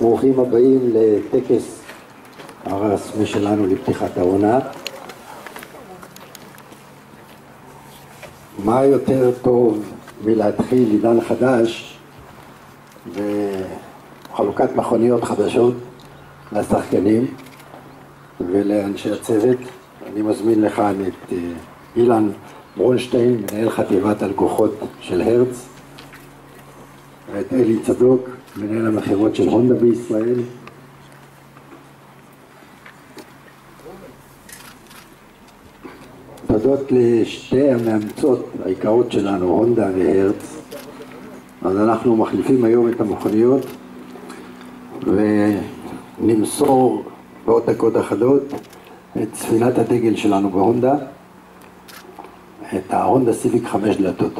ברוכים הבאים לטקס הרשמי שלנו לפתיחת העונה. מה יותר טוב מלהתחיל עידן חדש וחלוקת מכוניות חדשות לשחקנים ולאנשי הצוות. אני מזמין לכאן את אה, אילן ברונשטיין, מנהל חטיבת הלקוחות של הרץ, ואת אלי צדוק, מנהל המכירות של הונדה בישראל. תודות לשתי המאמצות העיקרות שלנו, הונדה והרץ, אז אנחנו מחליפים היום את המכוניות ונמסור בעוד דקות אחדות את ספינת הדגל שלנו בהונדה, את ההונדה סיביק חמש דלתות.